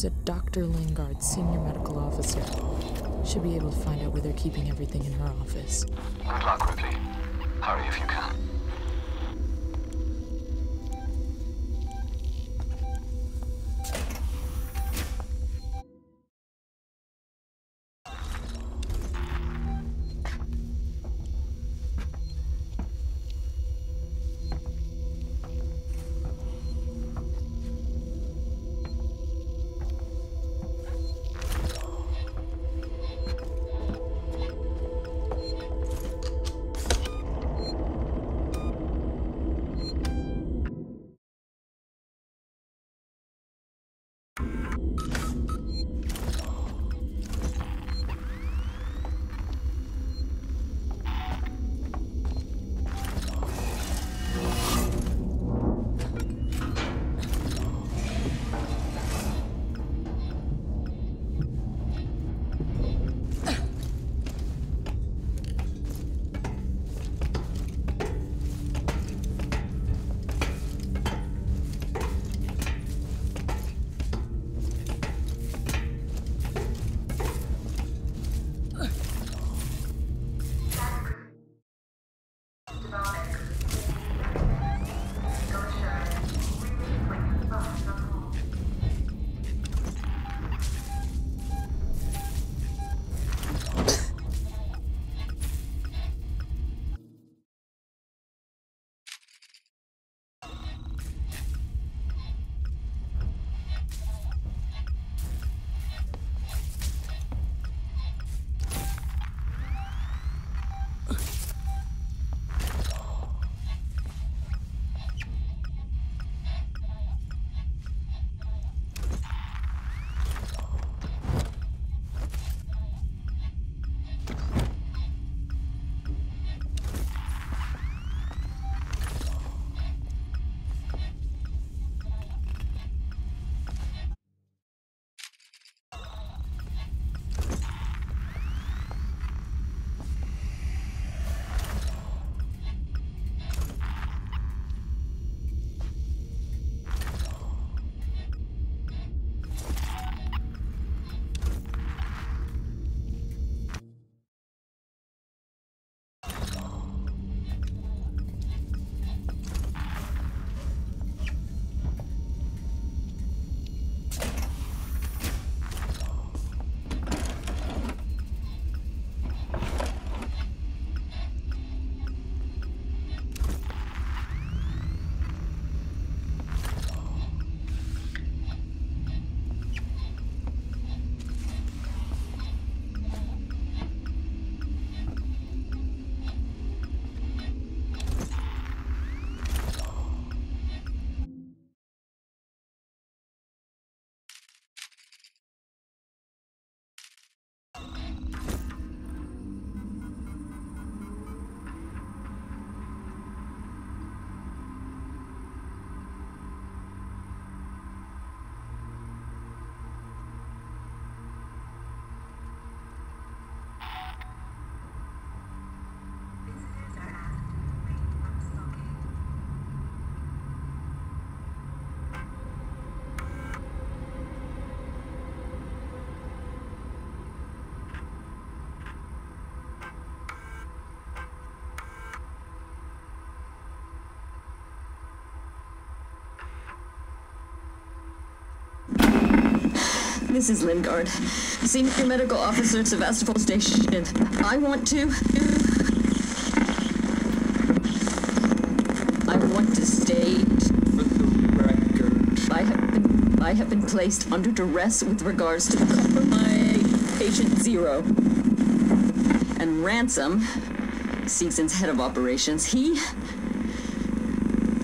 There's a Dr. Lingard, senior medical officer. Should be able to find out where they're keeping everything in her office. Good luck, Ripley. Hurry if you can. This is Lingard, Senior Medical Officer at Sevastopol Station. I want to. I want to state. For the record. I have been, I have been placed under duress with regards to the my patient zero. And Ransom, Seegson's head of operations, he.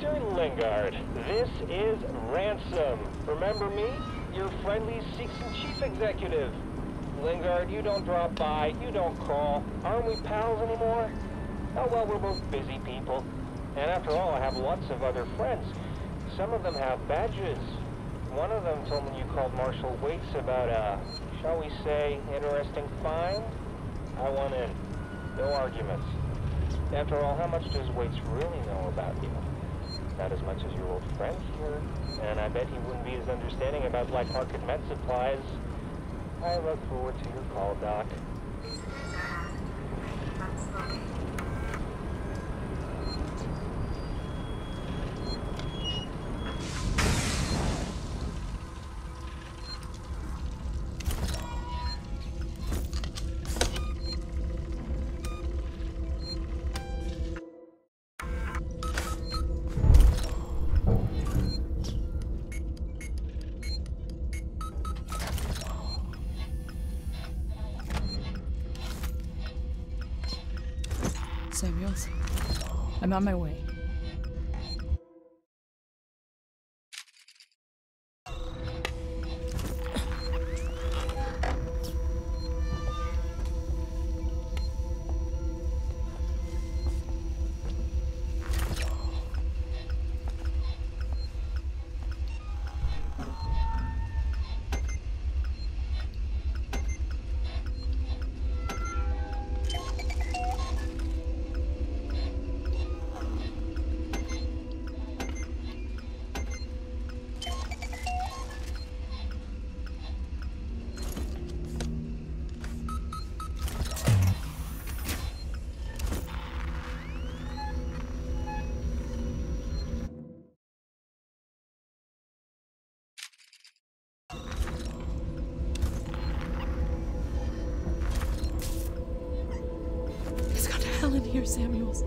Dr. Lingard, this is Ransom. Remember me? Your friendly Seegson chief executive. Lingard, you don't drop by, you don't call. Aren't we pals anymore? Oh well, we're both busy people. And after all, I have lots of other friends. Some of them have badges. One of them told me you called Marshal Waits about a, shall we say, interesting find. I want in. No arguments. After all, how much does Waits really know about you? Not as much as your old friend here. And I bet he wouldn't be as understanding about black market med supplies. I look forward to your call, Doc. On my way. Samuels.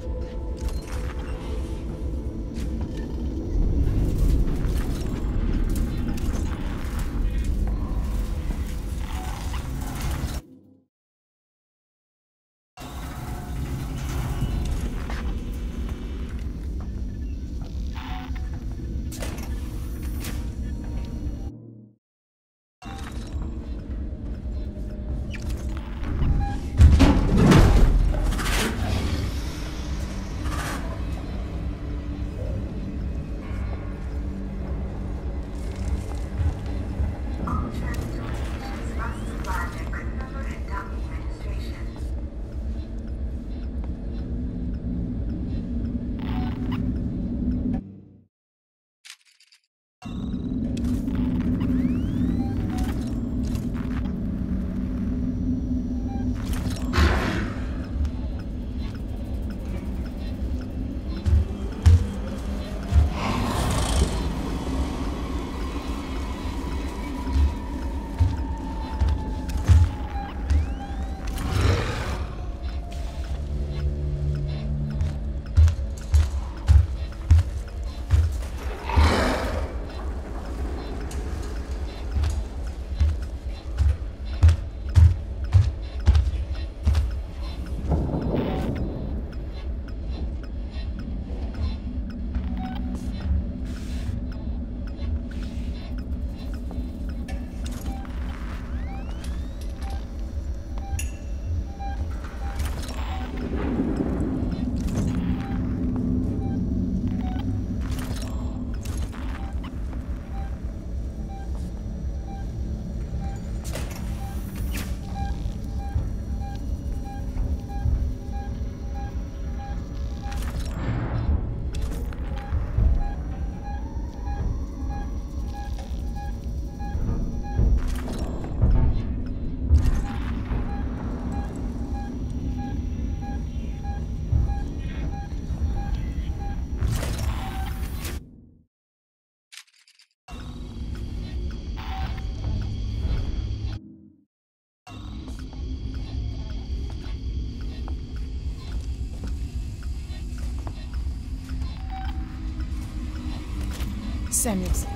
Samuels,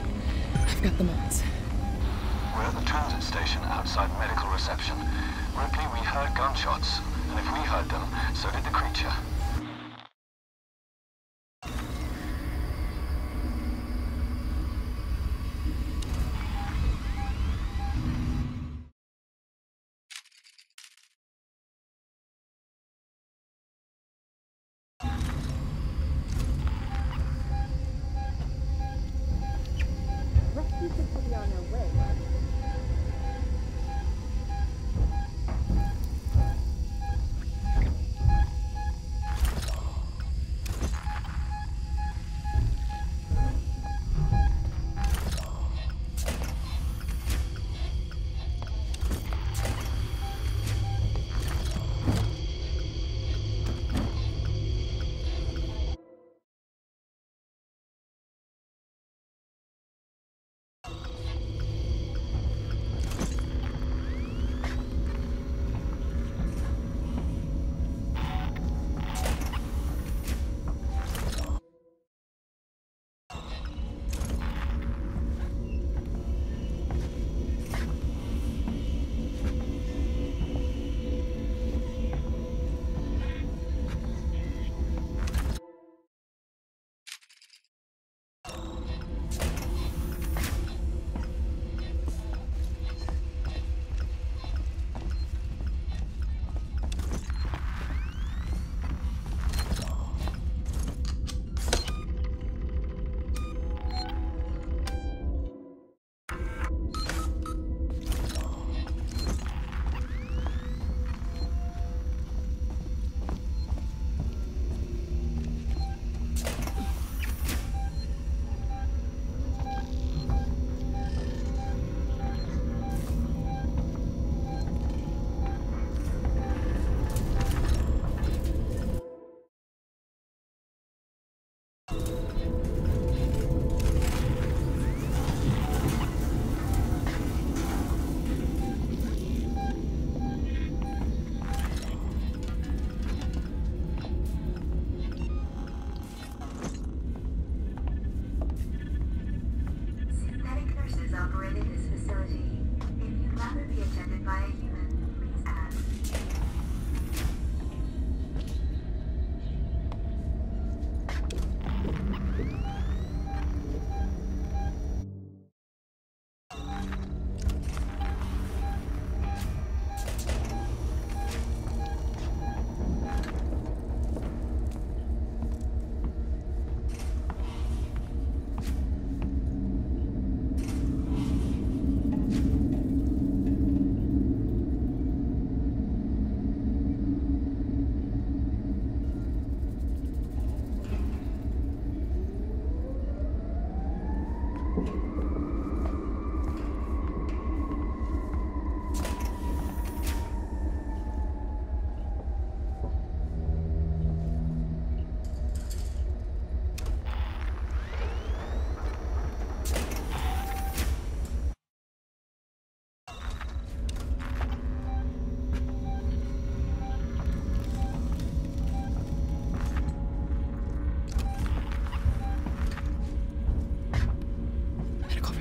I've got the meds. We're at the transit station outside medical reception. Ripley, we heard gunshots. And if we heard them, so did the creature.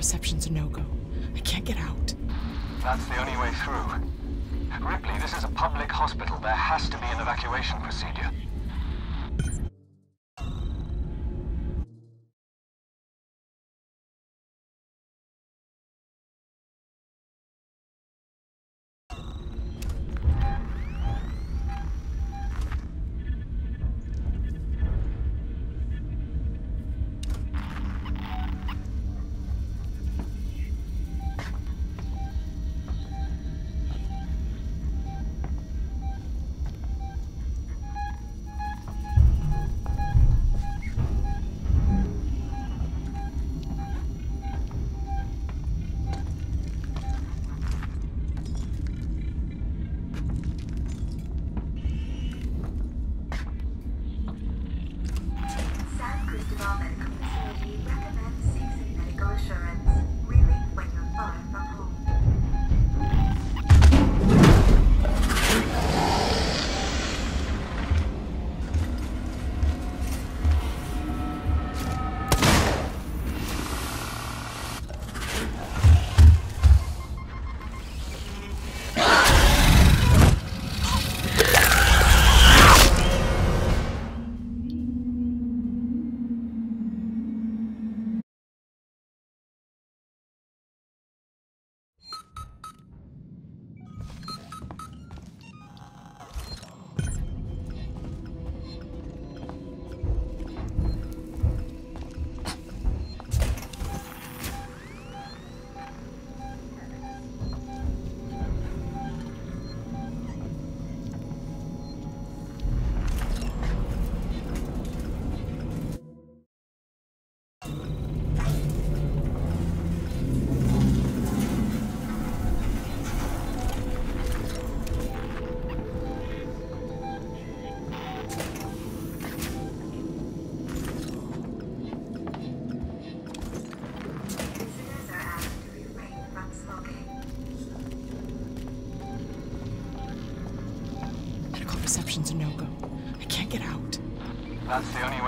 Reception's a no-go. I can't get out. That's the only way through. Ripley, this is a public hospital. There has to be an evacuation procedure. A no-go. I can't get out. That's the only way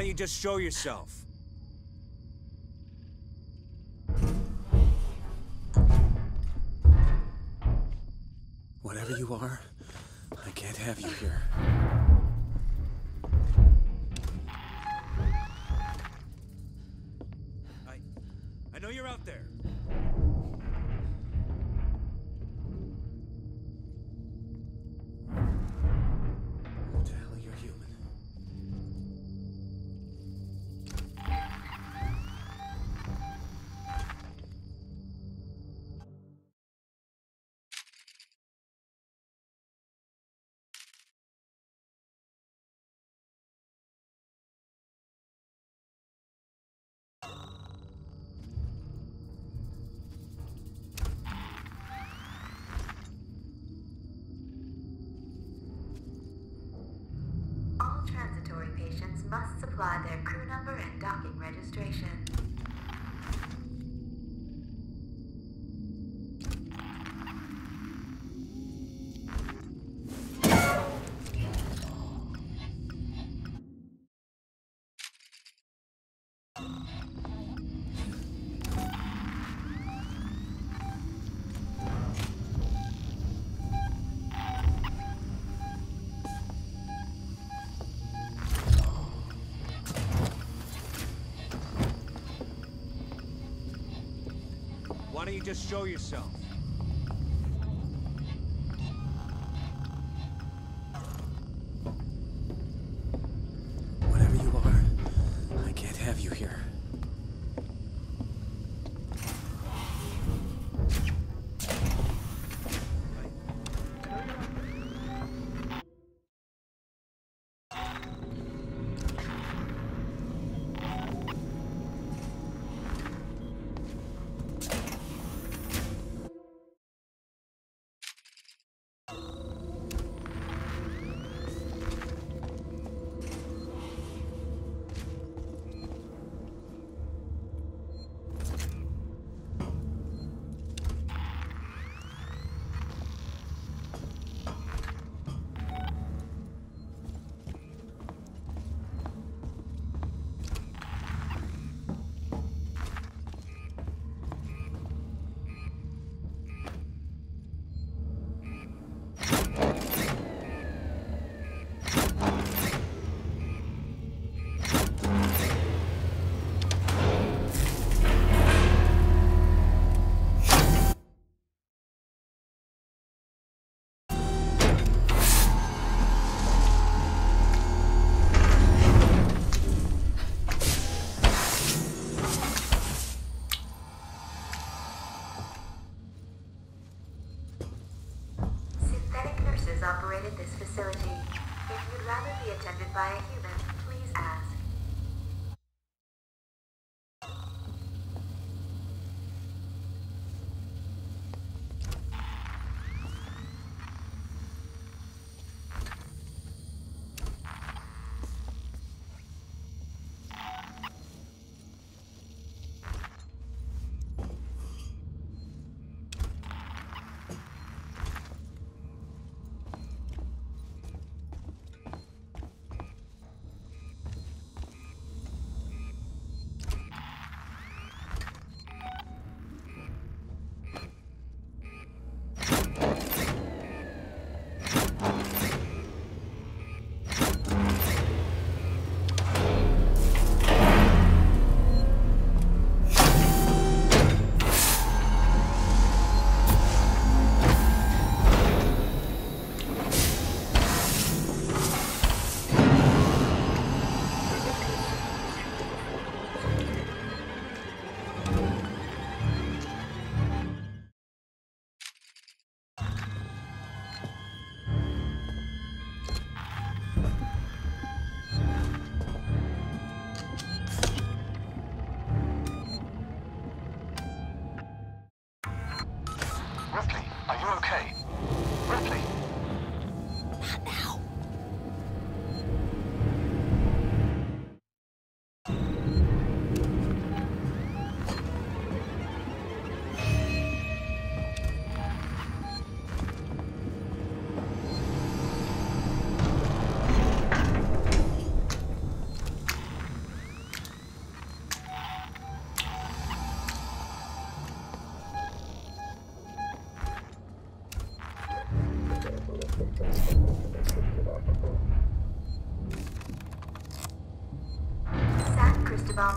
don't you just show yourself? And docking registration. Ripley, just show yourself.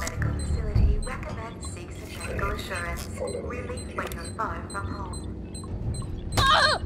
Medical Facility recommends seeks medical assurance. Relief when you're far from home. You're ah!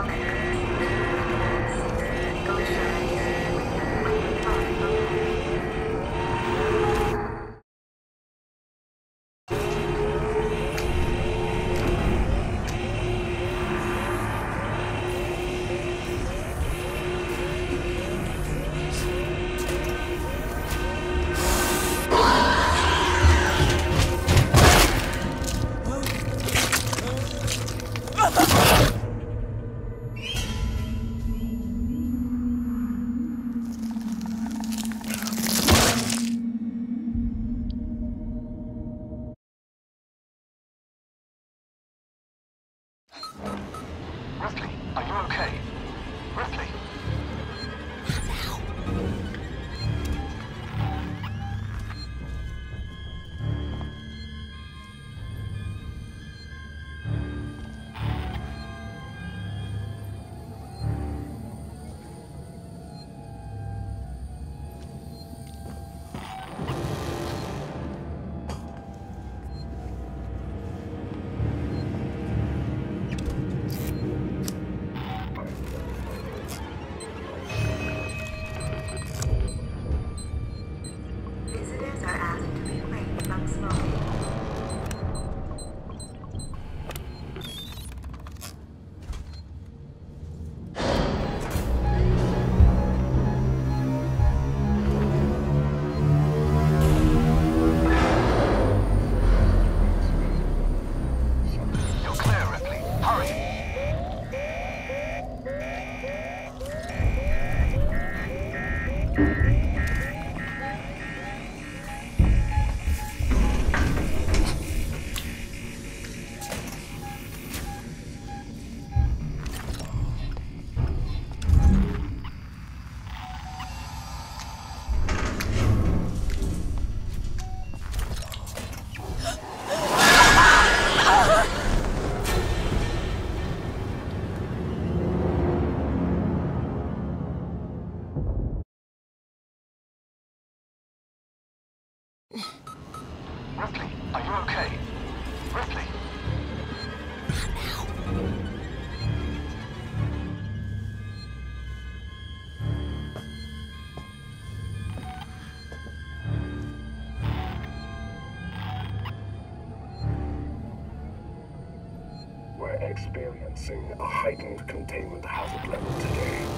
Topic. Experiencing a heightened containment hazard level today.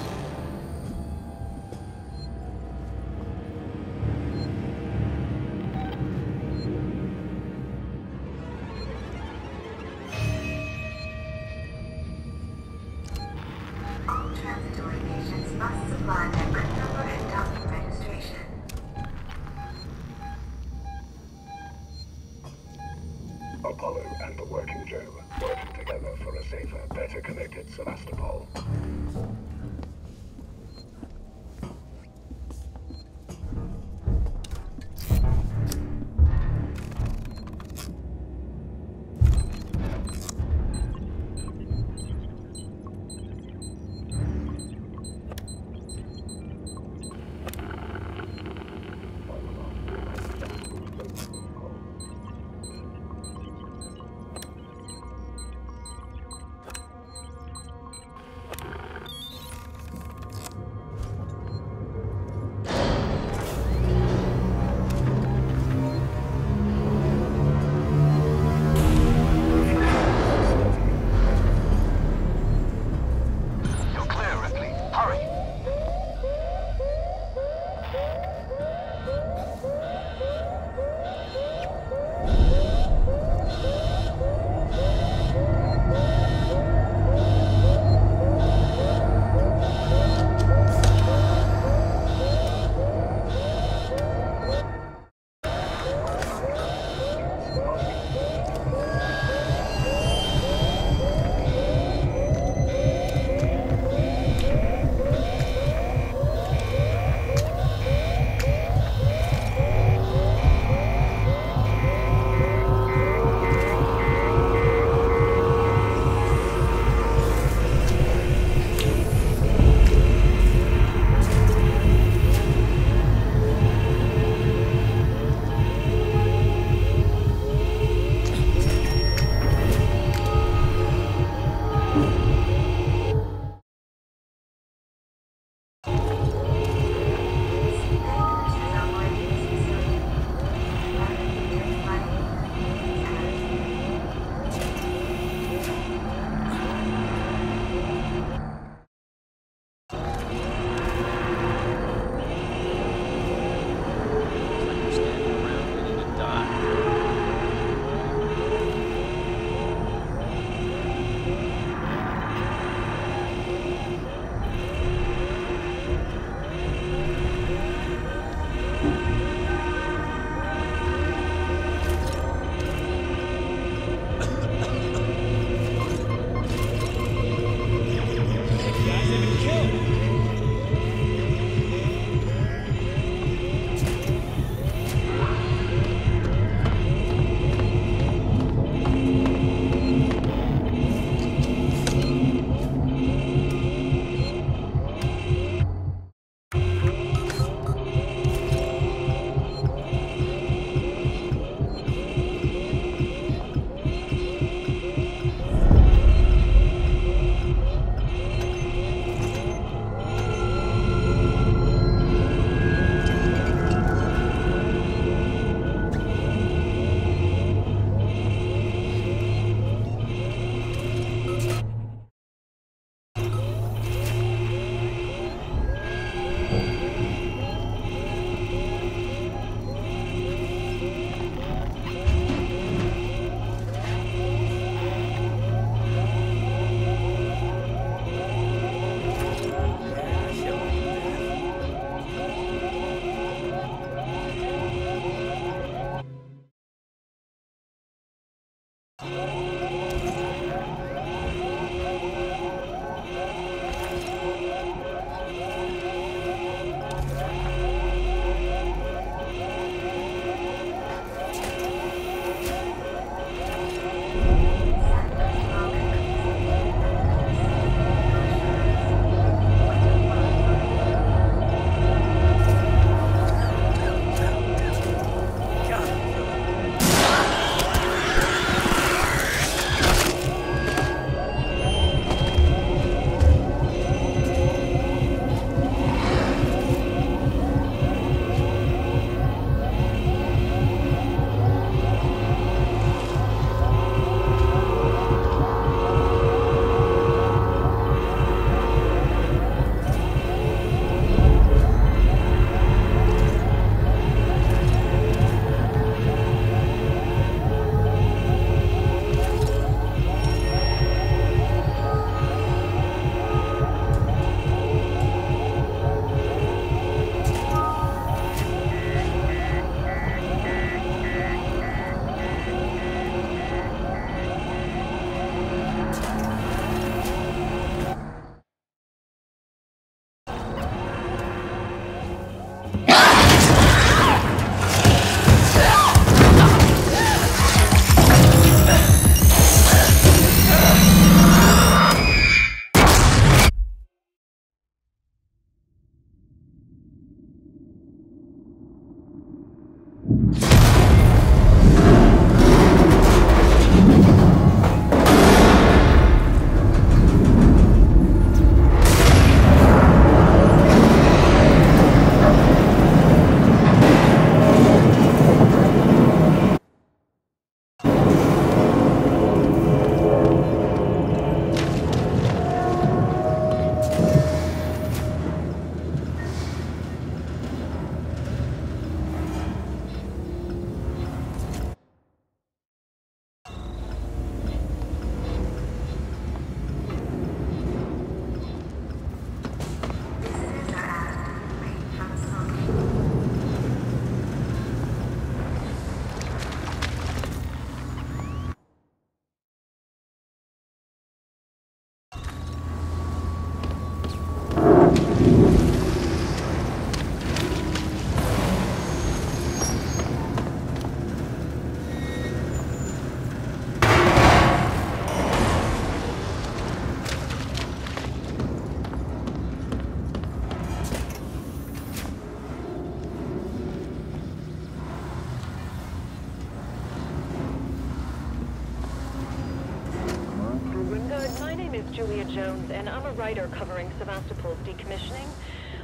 Julia Jones, and I'm a writer covering Sevastopol's decommissioning.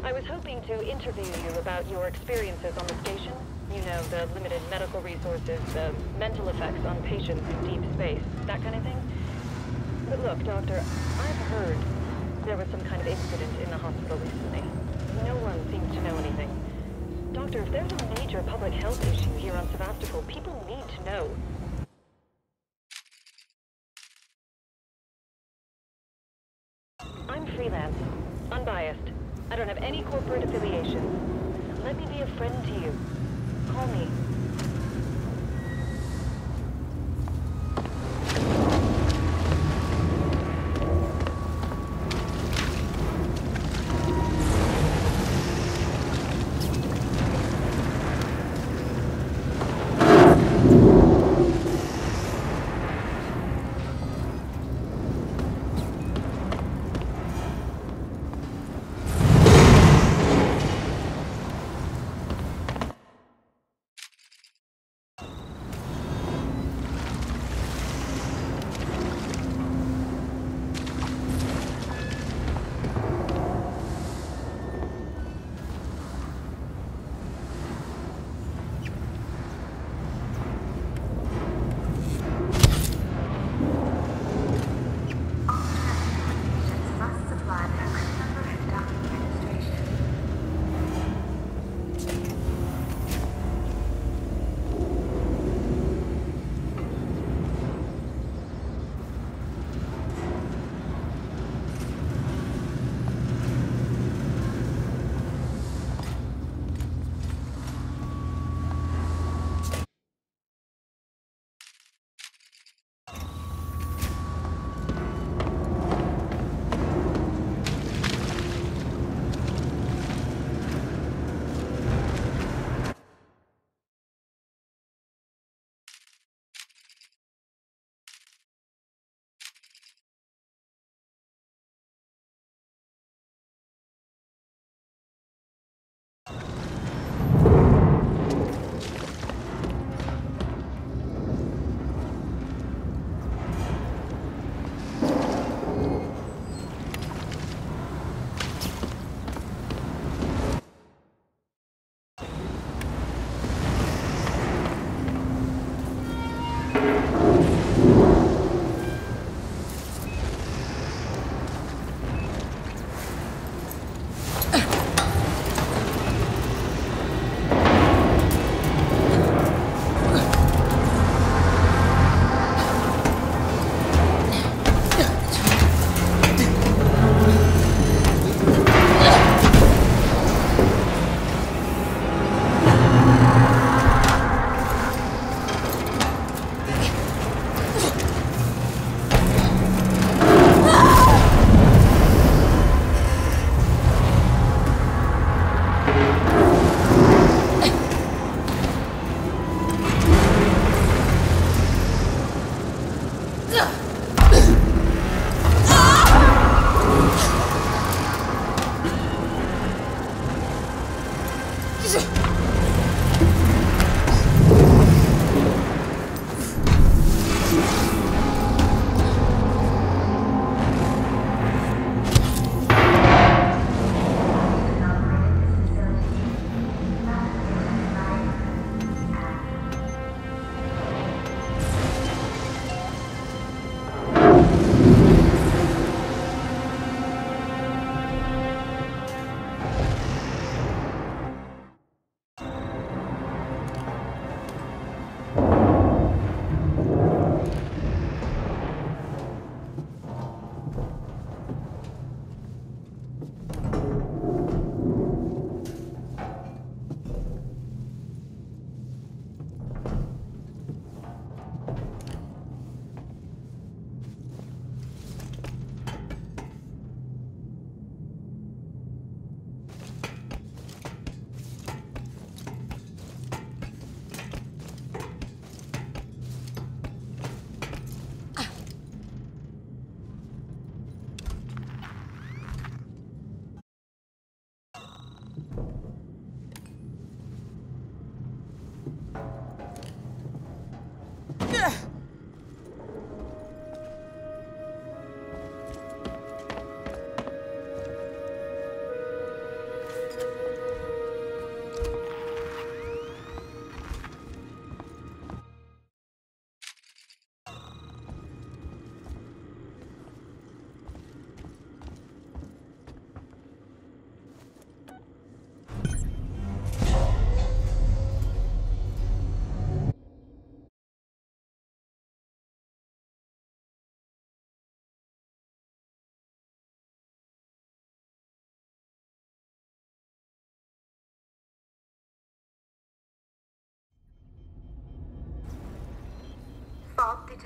I was hoping to interview you about your experiences on the station. You know, the limited medical resources, the mental effects on patients in deep space, that kind of thing. But look, Doctor, I've heard there was some kind of incident in the hospital recently. No one seems to know anything. Doctor, if there's a major public health issue here on Sevastopol, people need to know.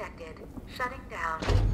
Detected. Shutting down.